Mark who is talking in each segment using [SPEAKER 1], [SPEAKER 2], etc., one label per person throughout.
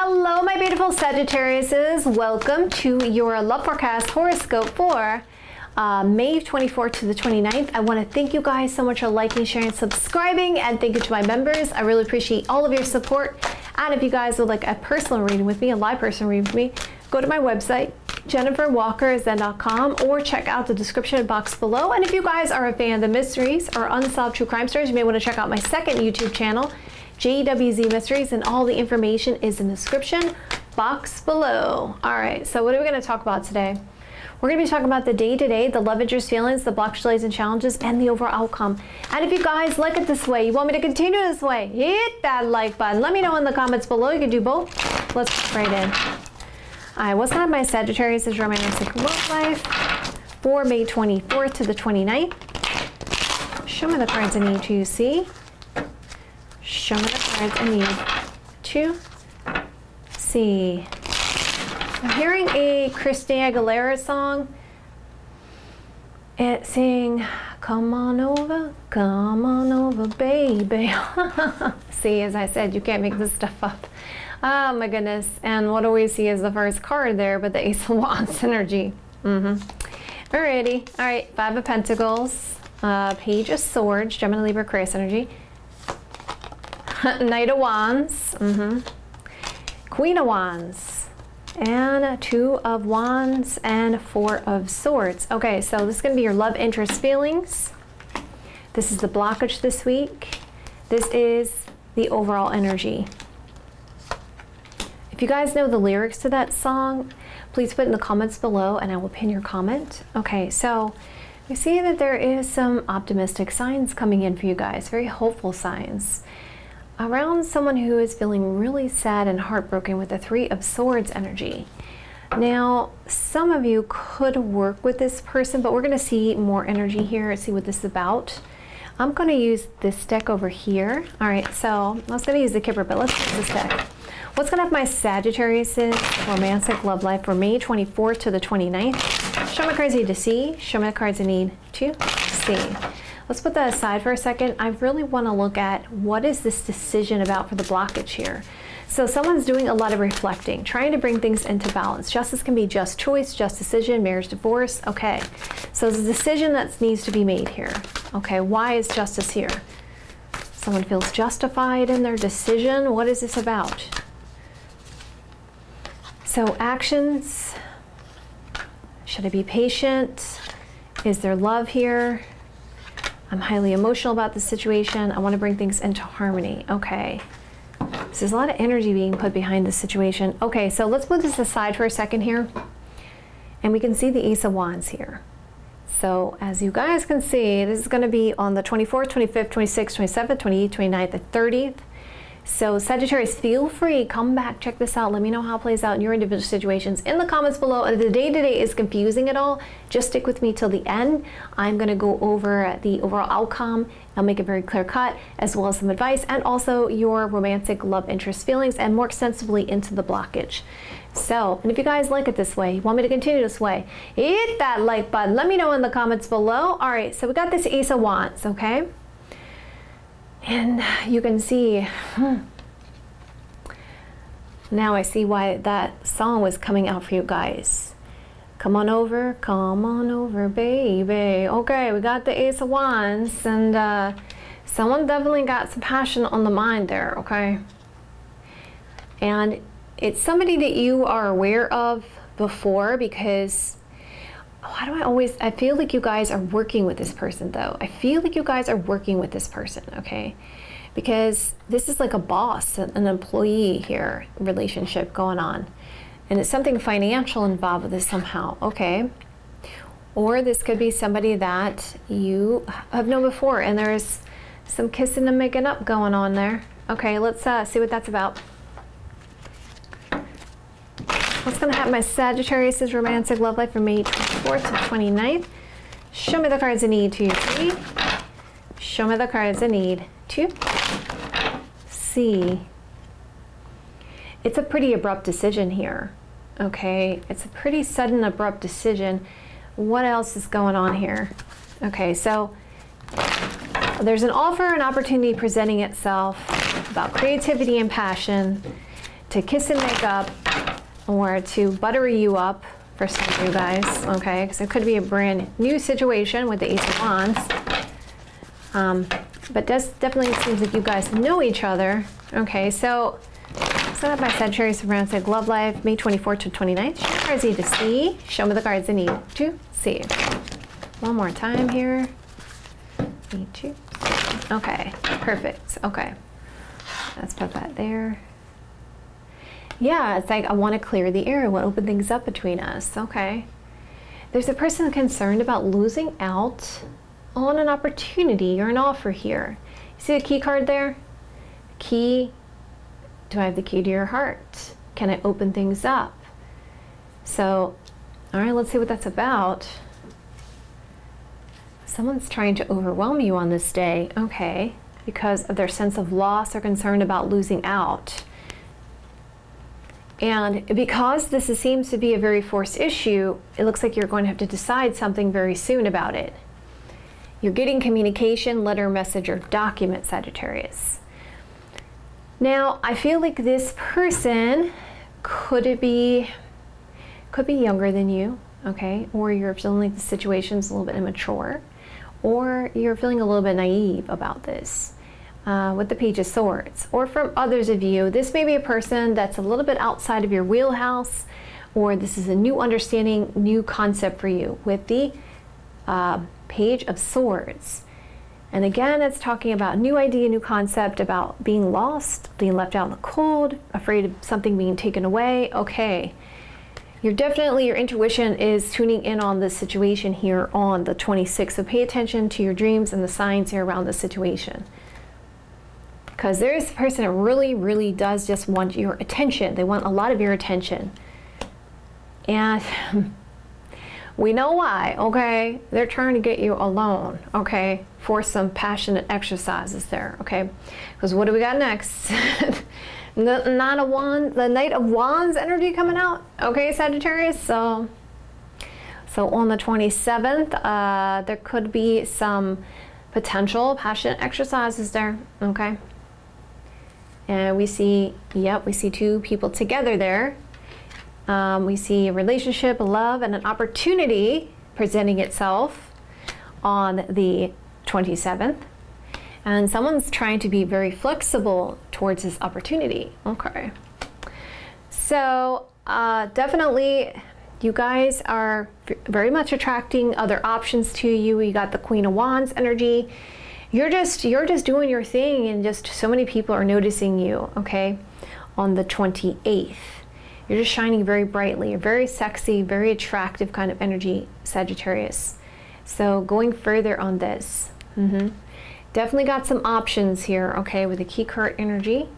[SPEAKER 1] Hello, my beautiful Sagittariuses. Welcome to your love forecast horoscope for uh, May 24th to the 29th. I want to thank you guys so much for liking, sharing, subscribing, and thank you to my members. I really appreciate all of your support. And if you guys would like a personal reading with me, a live personal reading with me, go to my website, jenniferwalkerzen.com, or check out the description box below. And if you guys are a fan of the mysteries or unsolved true crime stories, you may want to check out my second YouTube channel, JWZ Mysteries, and all the information is in the description box below. All right, so what are we going to talk about today? We're going to be talking about the day to day, the love interest feelings, the blocks, delays, and challenges, and the overall outcome. And if you guys like it this way, you want me to continue this way, hit that like button. Let me know in the comments below. You can do both. Let's get right in. Right, what's on my Sagittarius is romantic love life for May 24th to the 29th. Show me the cards I need to see. Show me the cards I need to see. I'm hearing a Christina Aguilera song. It's saying, come on over, come on over, baby. see, as I said, you can't make this stuff up. Oh my goodness. And what do we see as the first card there but the Ace of Wands energy? Mm-hmm. Alrighty. All right, Five of Pentacles, uh, Page of Swords, Gemini, Libra, Aquarius energy. Knight of Wands, mm-hmm. Queen of Wands, and Two of Wands, and Four of Swords. Okay, so this is going to be your love interest feelings. This is the blockage this week. This is the overall energy. If you guys know the lyrics to that song, please put in the comments below and I will pin your comment. Okay, so you see that there is some optimistic signs coming in for you guys, very hopeful signs around someone who is feeling really sad and heartbroken with the Three of Swords energy. Now, some of you could work with this person, but we're going to see more energy here and see what this is about. I'm going to use this deck over here. All right, so I was going to use the Kipper, but let's use this deck. What's going to have my Sagittarius romantic love life for May 24th to the 29th? Show me cards I need to see. Show me the cards I need to see. Let's put that aside for a second. I really want to look at what is this decision about for the blockage here. So someone's doing a lot of reflecting, trying to bring things into balance. Justice can be just choice, just decision, marriage, divorce. Okay, so there's a decision that needs to be made here. Okay, why is justice here? Someone feels justified in their decision. What is this about? So actions, should I be patient? Is there love here? I'm highly emotional about the situation. I want to bring things into harmony. Okay. So there's a lot of energy being put behind this situation. Okay, so let's put this aside for a second here. And we can see the Ace of Wands here. So as you guys can see, this is going to be on the 24th, 25th, 26th, 27th, 28th, 29th, the 30th, so Sagittarius, feel free, come back, check this out. Let me know how it plays out in your individual situations in the comments below. If the day-to-day -day is confusing at all, just stick with me till the end. I'm gonna go over the overall outcome. I'll make it very clear cut, as well as some advice, and also your romantic love interest feelings, and more extensively into the blockage. So, and if you guys like it this way, you want me to continue this way, hit that like button. Let me know in the comments below. All right, so we got this Ace of Wands, okay? And you can see, hmm, now I see why that song was coming out for you guys. Come on over, come on over, baby. Okay, we got the Ace of Wands, and uh, someone definitely got some passion on the mind there, okay? And it's somebody that you are aware of before because why do I always, I feel like you guys are working with this person though. I feel like you guys are working with this person, okay? Because this is like a boss, an employee here relationship going on. And it's something financial involved with this somehow, okay? Or this could be somebody that you have known before and there's some kissing and making up going on there. Okay, let's uh, see what that's about. What's going to happen my Sagittarius' romantic love life from May 24th to 29th? Show me the cards I need to see. Show me the cards I need to see. It's a pretty abrupt decision here. Okay, it's a pretty sudden, abrupt decision. What else is going on here? Okay, so there's an offer, an opportunity presenting itself about creativity and passion to kiss and make up or to butter you up for some of you guys, okay? Because it could be a brand new situation with the Ace of Wands. Um, but this definitely seems like you guys know each other. Okay, so set up my Sagittarius Romantic Love Life, May 24th to 29th. Show cards I need to see. Show me the cards I need to see. One more time here. Need to. Okay, perfect. Okay, let's put that there. Yeah, it's like I want to clear the air. I want to open things up between us. Okay. There's a person concerned about losing out on an opportunity or an offer here. See the key card there? Key. Do I have the key to your heart? Can I open things up? So, all right, let's see what that's about. Someone's trying to overwhelm you on this day. Okay. Because of their sense of loss or concern about losing out. And because this seems to be a very forced issue, it looks like you're going to have to decide something very soon about it. You're getting communication, letter, message, or document, Sagittarius. Now, I feel like this person could be could be younger than you, okay? Or you're feeling like the situation's a little bit immature, or you're feeling a little bit naive about this. Uh, with the Page of Swords. Or from others of you, this may be a person that's a little bit outside of your wheelhouse, or this is a new understanding, new concept for you with the uh, Page of Swords. And again, it's talking about new idea, new concept about being lost, being left out in the cold, afraid of something being taken away. Okay. You're definitely, your intuition is tuning in on this situation here on the 26th. So pay attention to your dreams and the signs here around the situation. Because there is a person that really, really does just want your attention. They want a lot of your attention. And We know why, okay? They're trying to get you alone, okay? For some passionate exercises there, okay? Because what do we got next? the Knight of Wands, the Knight of Wands energy coming out, okay, Sagittarius? So, so on the 27th, uh, there could be some potential passionate exercises there, okay? And we see, yep, we see two people together there. Um, we see a relationship, a love, and an opportunity presenting itself on the 27th. And someone's trying to be very flexible towards this opportunity. Okay. So, uh, definitely, you guys are very much attracting other options to you. You got the Queen of Wands energy. You're just you're just doing your thing, and just so many people are noticing you. Okay, on the 28th. You're just shining very brightly. You're very sexy, very attractive kind of energy, Sagittarius. So going further on this, mm-hmm. definitely got some options here, okay, with the key card energy.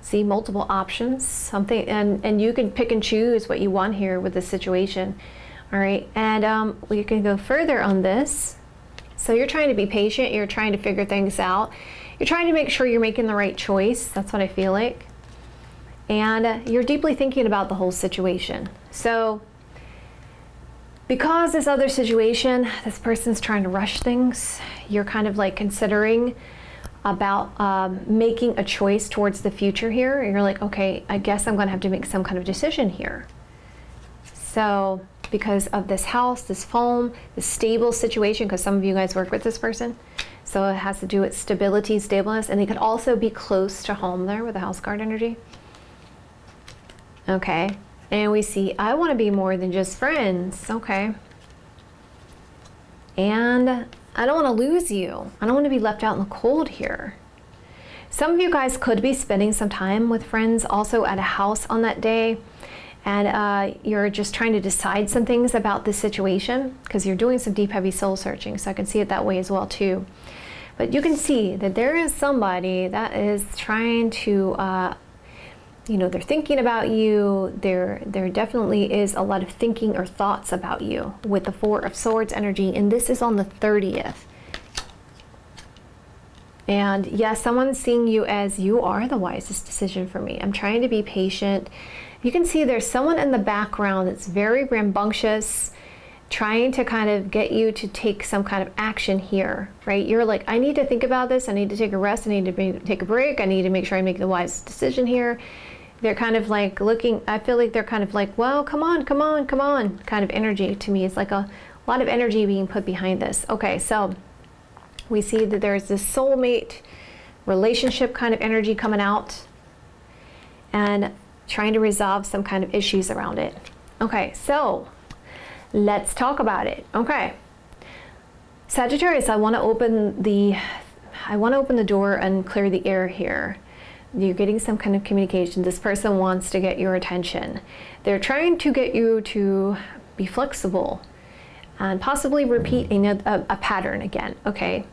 [SPEAKER 1] See multiple options, something, and, and you can pick and choose what you want here with the situation. All right, and um, we can go further on this. So you're trying to be patient, you're trying to figure things out. You're trying to make sure you're making the right choice. That's what I feel like and you're deeply thinking about the whole situation. So, because this other situation, this person's trying to rush things, you're kind of like considering about um, making a choice towards the future here. You're like, okay, I guess I'm going to have to make some kind of decision here. So, because of this house, this home, this stable situation, because some of you guys work with this person, so it has to do with stability, stableness, and they could also be close to home there with the house card energy. Okay. And we see, I want to be more than just friends. Okay. And I don't want to lose you. I don't want to be left out in the cold here. Some of you guys could be spending some time with friends also at a house on that day. And uh, you're just trying to decide some things about the situation because you're doing some deep, heavy soul searching. So I can see it that way as well, too. But you can see that there is somebody that is trying to uh, you know they're thinking about you there there definitely is a lot of thinking or thoughts about you with the four of swords energy and this is on the 30th and yes someone's seeing you as you are the wisest decision for me i'm trying to be patient you can see there's someone in the background that's very rambunctious trying to kind of get you to take some kind of action here, right? You're like, I need to think about this. I need to take a rest. I need to take a break. I need to make sure I make the wise decision here they're kind of like looking, I feel like they're kind of like, well, come on, come on, come on, kind of energy to me. It's like a lot of energy being put behind this. Okay, so we see that there's this soulmate relationship kind of energy coming out and trying to resolve some kind of issues around it. Okay, so let's talk about it. Okay. Sagittarius, I want to open the I want to open the door and clear the air here. You're getting some kind of communication. This person wants to get your attention. They're trying to get you to be flexible and possibly repeat a, a, a pattern again. Okay.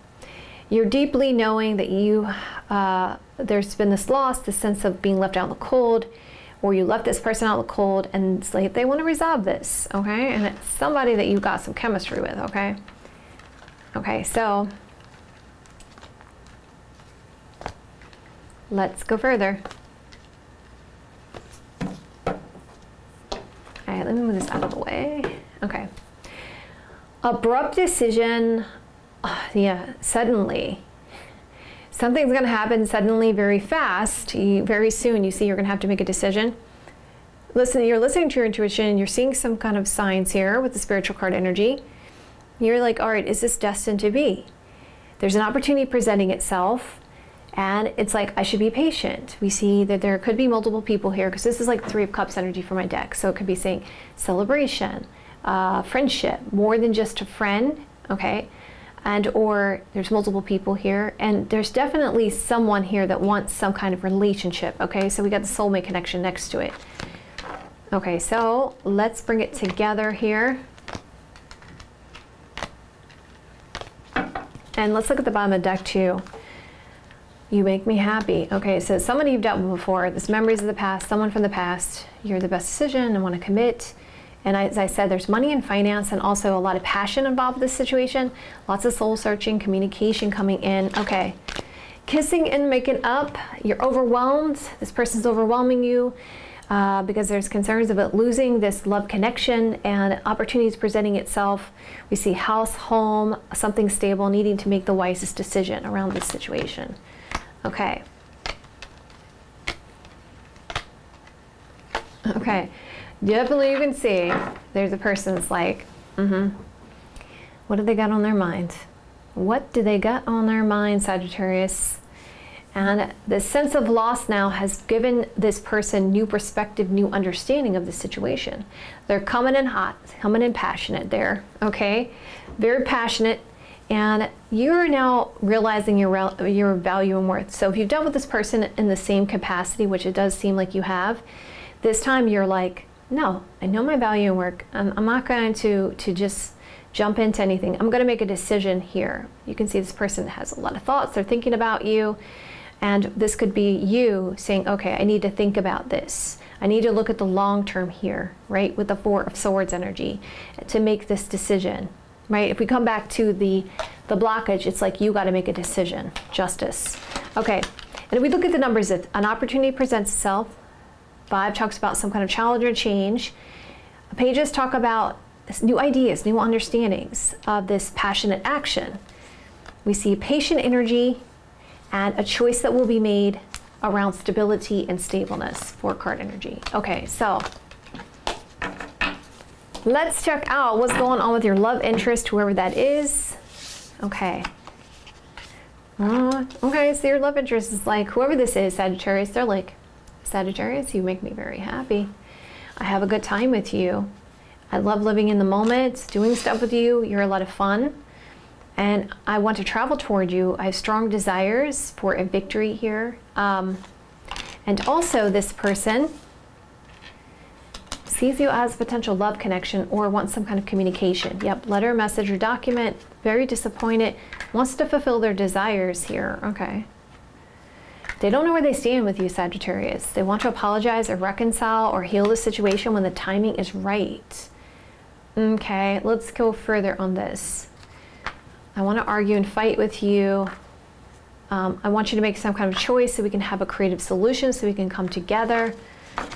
[SPEAKER 1] You're deeply knowing that you, uh, there's been this loss, this sense of being left out in the cold, or you left this person out in the cold, and it's like they want to resolve this, okay? And it's somebody that you got some chemistry with, okay? Okay, so let's go further. All right, let me move this out of the way. Okay. Abrupt decision, uh, yeah, suddenly. Something's going to happen suddenly, very fast, you, very soon. You see, you're going to have to make a decision. Listen, you're listening to your intuition, you're seeing some kind of signs here with the spiritual card energy. You're like, all right, is this destined to be? There's an opportunity presenting itself, and it's like, I should be patient. We see that there could be multiple people here, because this is like Three of Cups energy for my deck. So it could be saying celebration, uh, friendship, more than just a friend, okay? And or there's multiple people here, and there's definitely someone here that wants some kind of relationship, okay? So we got the soulmate connection next to it. Okay, so let's bring it together here. And let's look at the bottom of the deck too. You make me happy. Okay, so somebody you've dealt with before, this memories of the past, someone from the past, you're the best decision and want to commit. And as I said, there's money and finance and also a lot of passion involved with this situation. Lots of soul searching, communication coming in. Okay. Kissing and making up. You're overwhelmed. This person's overwhelming you. Uh, because there's concerns about losing this love connection and opportunities presenting itself. We see house, home, something stable, needing to make the wisest decision around this situation. Okay. Okay. Definitely you can see there's a person that's like, mm-hmm. What do they got on their mind? What do they got on their mind, Sagittarius? And the sense of loss now has given this person new perspective, new understanding of the situation. They're coming in hot, coming in passionate there, okay? Very passionate. And you're now realizing your, your value and worth. So if you've dealt with this person in the same capacity, which it does seem like you have, this time you're like, no, I know my value and work. I'm, I'm not going to, to just jump into anything. I'm going to make a decision here. You can see this person has a lot of thoughts. They're thinking about you. And this could be you saying, okay, I need to think about this. I need to look at the long term here, right? With the Four of Swords energy eh, to make this decision, right? If we come back to the, the blockage, it's like you got to make a decision, justice. Okay, and if we look at the numbers, an opportunity presents itself, five talks about some kind of challenge or change. Pages talk about new ideas, new understandings of this passionate action. We see patient energy and a choice that will be made around stability and stableness four card energy. Okay, so let's check out what's going on with your love interest, whoever that is. Okay. Uh, okay, so your love interest is like, whoever this is, Sagittarius, they're like, Sagittarius, you make me very happy. I have a good time with you. I love living in the moment, doing stuff with you. You're a lot of fun and I want to travel toward you. I have strong desires for a victory here. Um, and also, this person sees you as a potential love connection or wants some kind of communication. Yep, letter, message, or document. Very disappointed. Wants to fulfill their desires here. Okay. They don't know where they stand with you, Sagittarius. They want to apologize or reconcile or heal the situation when the timing is right. Okay, let's go further on this. I want to argue and fight with you. Um, I want you to make some kind of choice so we can have a creative solution so we can come together.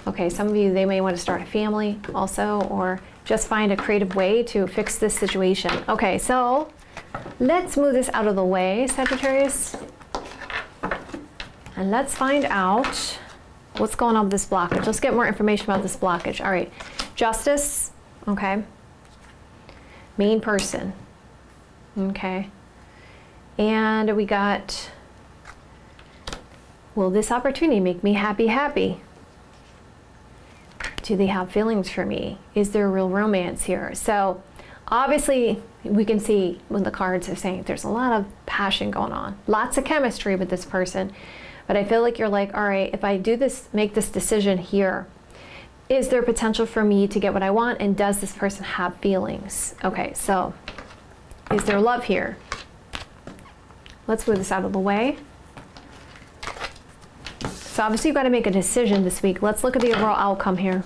[SPEAKER 1] Okay, some of you, they may want to start a family also, or just find a creative way to fix this situation. Okay, so let's move this out of the way, Sagittarius. And let's find out What's going on with this blockage? Let's get more information about this blockage. All right. Justice. Okay. Main person. Okay. And we got, will this opportunity make me happy, happy? Do they have feelings for me? Is there a real romance here? So obviously we can see when the cards are saying there's a lot of passion going on, lots of chemistry with this person. But I feel like you're like, all right, if I do this, make this decision here, is there potential for me to get what I want? And does this person have feelings? Okay, so is there love here? Let's move this out of the way. So obviously you've got to make a decision this week. Let's look at the overall outcome here.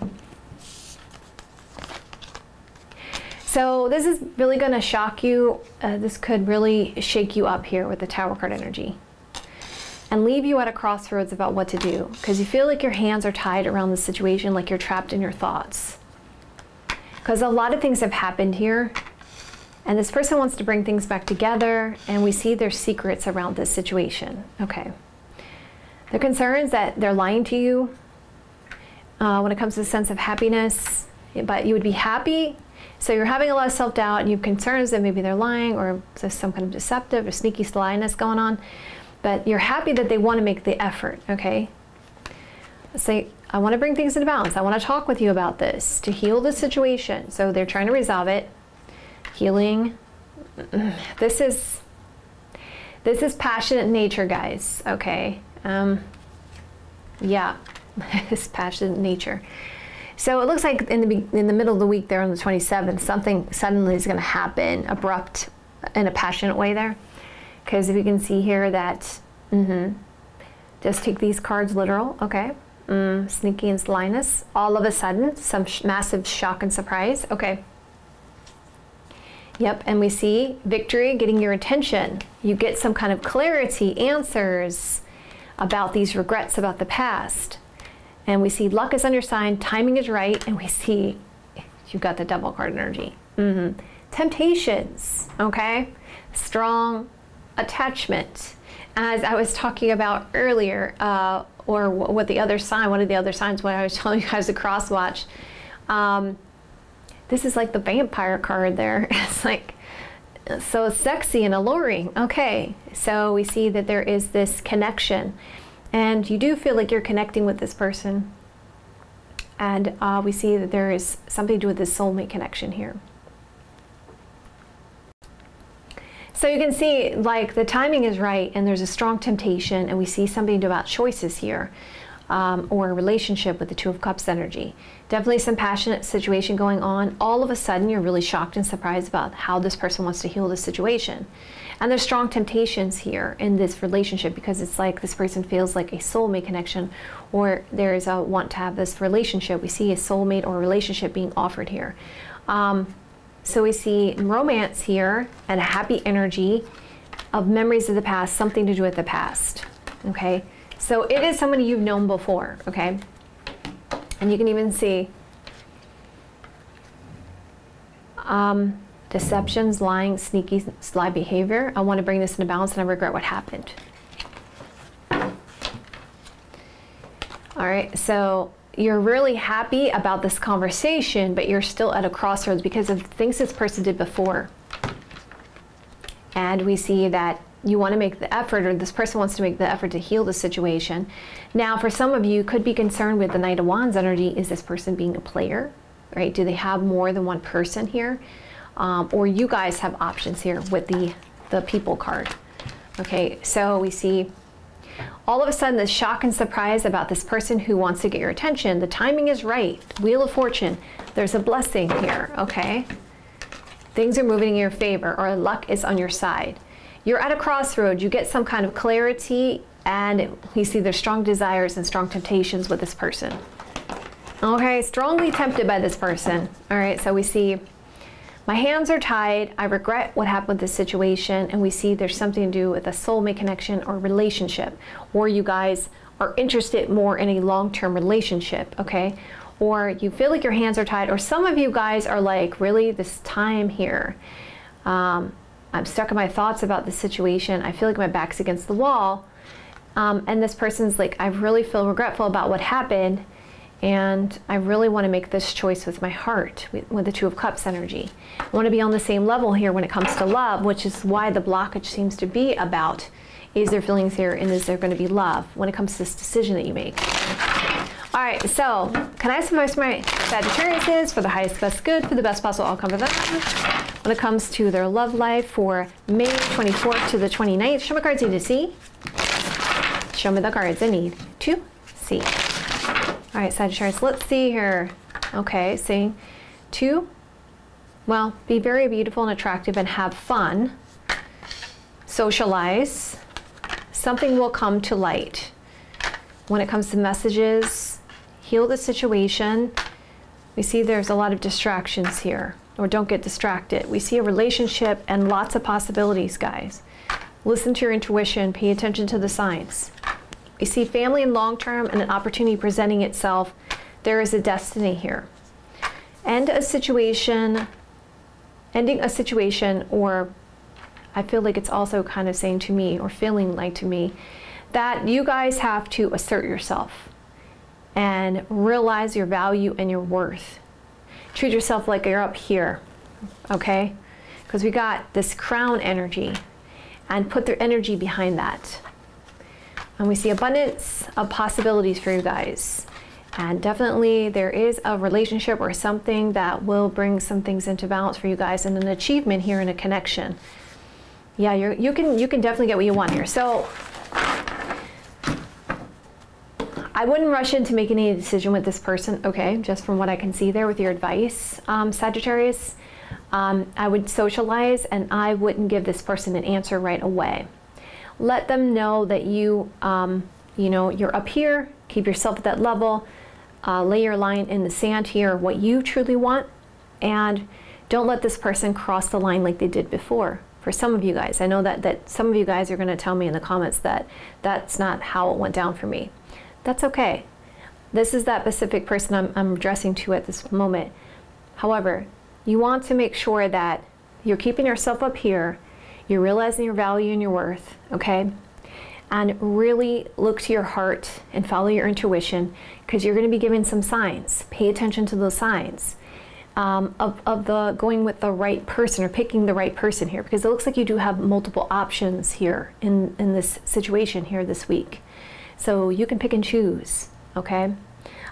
[SPEAKER 1] So this is really going to shock you. Uh, this could really shake you up here with the Tower card energy and leave you at a crossroads about what to do because you feel like your hands are tied around the situation, like you're trapped in your thoughts. Because a lot of things have happened here, and this person wants to bring things back together, and we see their secrets around this situation. Okay. The concerns that they're lying to you uh, when it comes to the sense of happiness, but you would be happy. So you're having a lot of self doubt, and you have concerns that maybe they're lying, or there's some kind of deceptive or sneaky slyness going on but you're happy that they want to make the effort, okay? Say, I want to bring things into balance. I want to talk with you about this to heal the situation. So they're trying to resolve it. Healing. This is this is passionate nature, guys. Okay. Um, yeah, this passionate nature. So it looks like in the in the middle of the week, there on the 27th, something suddenly is going to happen, abrupt, in a passionate way there. Because you can see here that, mm-hmm, just take these cards literal, okay? Mm, sneaky and slyness. All of a sudden, some sh massive shock and surprise, okay? Yep, and we see victory getting your attention. You get some kind of clarity, answers about these regrets about the past. And we see luck is your timing is right, and we see you've got the double card energy. Mm -hmm. Temptations, okay? Strong, attachment. As I was talking about earlier, uh, or what the other sign, one of the other signs when I was telling you guys to cross watch, um, this is like the vampire card there. It's like, so sexy and alluring. Okay, so we see that there is this connection and you do feel like you're connecting with this person. And uh, we see that there is something to do with this soulmate connection here. So you can see like the timing is right and there's a strong temptation and we see something about choices here um, or a relationship with the Two of Cups energy. Definitely some passionate situation going on. All of a sudden you're really shocked and surprised about how this person wants to heal this situation. And there's strong temptations here in this relationship because it's like this person feels like a soulmate connection or there is a want to have this relationship. We see a soulmate or relationship being offered here. Um, so we see romance here and a happy energy of memories of the past, something to do with the past. Okay, so it is somebody you've known before. Okay, and you can even see um, deceptions, lying, sneaky, sly behavior. I want to bring this into balance and I regret what happened. All right, so you're really happy about this conversation, but you're still at a crossroads because of things this person did before. And we see that you want to make the effort, or this person wants to make the effort to heal the situation. Now, for some of you, could be concerned with the Knight of Wands energy. Is this person being a player? Right? Do they have more than one person here? Um, or you guys have options here with the, the people card. Okay, so we see all of a sudden this shock and surprise about this person who wants to get your attention. The timing is right. Wheel of Fortune. There's a blessing here, okay? Things are moving in your favor or luck is on your side. You're at a crossroad. You get some kind of clarity and you see there's strong desires and strong temptations with this person. Okay, strongly tempted by this person. All right, so we see my hands are tied. I regret what happened with this situation. And we see there's something to do with a soulmate connection or relationship, or you guys are interested more in a long term relationship, okay? Or you feel like your hands are tied, or some of you guys are like, really, this time here. Um, I'm stuck in my thoughts about the situation. I feel like my back's against the wall. Um, and this person's like, I really feel regretful about what happened, and I really want to make this choice with my heart, with, the Two of Cups energy. I want to be on the same level here when it comes to love, which is why the blockage seems to be about is there feelings here and is there going to be love when it comes to this decision that you make. All right, so can I for my Sagittarius for the highest best good for the best possible outcome for them when it comes to their love life for May 24th to the 29th? Show me cards you need to see. Show me the cards I need to see. All right, Sagittarius, let's see here. Okay, see, two, well, be very beautiful and attractive and have fun. Socialize. Something will come to light. When it comes to messages, heal the situation. We see there's a lot of distractions here, or don't get distracted. We see a relationship and lots of possibilities, guys. Listen to your intuition, pay attention to the signs. We see family and long term and an opportunity presenting itself. There is a destiny here. End a situation, ending a situation, or I feel like it's also kind of saying to me, or feeling like to me, that you guys have to assert yourself and realize your value and your worth. Treat yourself like you're up here, okay? Because we got this crown energy and put their energy behind that. And we see abundance of possibilities for you guys. And definitely there is a relationship or something that will bring some things into balance for you guys and an achievement here and a connection. Yeah, you you can you can definitely get what you want here. So I wouldn't rush into making any decision with this person, okay, just from what I can see there with your advice, um, Sagittarius. Um, I would socialize and I wouldn't give this person an answer right away. Let them know that you, um, you know, you're up here, keep yourself at that level, uh, lay your line in the sand here, what you truly want, and don't let this person cross the line like they did before. For some of you guys, I know that, that some of you guys are going to tell me in the comments that that's not how it went down for me. That's okay. This is that specific person I'm, I'm addressing to at this moment. However, you want to make sure that you're keeping yourself up here, you're realizing your value and your worth, okay? And really look to your heart and follow your intuition because you're going to be given some signs. Pay attention to those signs um, of, of the going with the right person or picking the right person here because it looks like you do have multiple options here in, in this situation here this week. So you can pick and choose, okay?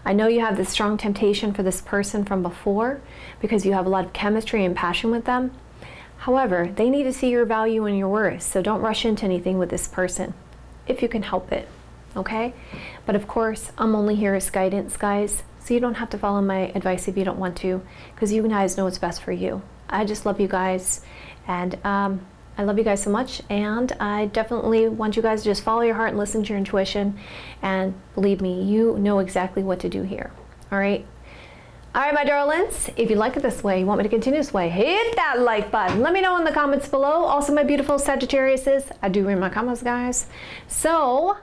[SPEAKER 1] I know you have this strong temptation for this person from before because you have a lot of chemistry and passion with them. However, they need to see your value and your worth, so don't rush into anything with this person if you can help it, okay? But of course, I'm only here as guidance, guys, so you don't have to follow my advice if you don't want to because you guys know what's best for you. I just love you guys, and um, I love you guys so much, and I definitely want you guys to just follow your heart and listen to your intuition. And believe me, you know exactly what to do here. All right? All right, my darlings, if you like it this way, you want me to continue this way, hit that like button. Let me know in the comments below. Also, my beautiful Sagittariuses, I do read my comments, guys. So,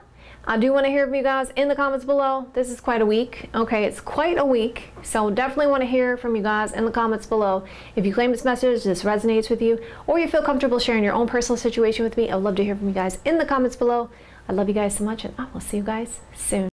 [SPEAKER 1] I do want to hear from you guys in the comments below. This is quite a week. Okay, it's quite a week. So definitely want to hear from you guys in the comments below. If you claim this message, this resonates with you, or you feel comfortable sharing your own personal situation with me, I'd love to hear from you guys in the comments below. I love you guys so much, and I will see you guys soon.